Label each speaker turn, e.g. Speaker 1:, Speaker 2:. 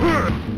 Speaker 1: Huh?